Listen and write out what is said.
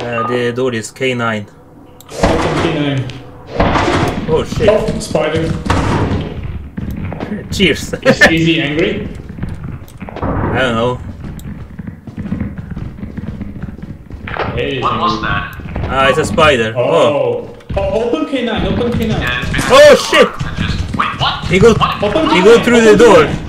Eh, uh, the door is K9. K9. Oh shit. Oh, spider. Cheers. Is he angry? I don't know. Hey, What was that? Ah, it's a spider. Oh. Oh. oh. Open K9, open K9. Oh shit! Just wait. What? He go What? Open he K9, go through the door. K9.